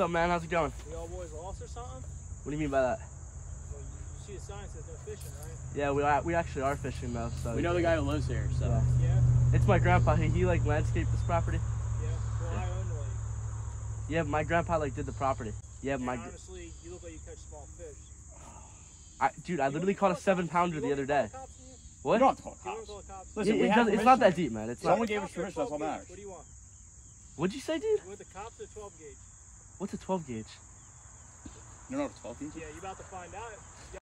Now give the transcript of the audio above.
What's up, man? How's it going? We all boys lost or something? What do you mean by that? Well, you, you see the sign says no fishing, right? Yeah, we are, we actually are fishing though. So We know the guy who lives here, so. Yeah. Yeah, It's my grandpa. He, he like landscaped this property. yeah. Well, I own the lake. Yeah, my grandpa like did the property. Yeah, And my honestly, you look like you catch small fish. I, dude, I You literally caught a seven call pounder the other day. want me to cops on you? Don't have to call You want cops. to call the cops? Listen, It- we it have doesn't- it's not that deep, man. It's Someone not. gave us permission, that's all 12 matters. What do you want? What'd you say, dude? You want the cops or 12 gauge? What's a 12 gauge? You don't know what a 12 gauge is? Yeah, you're about to find out.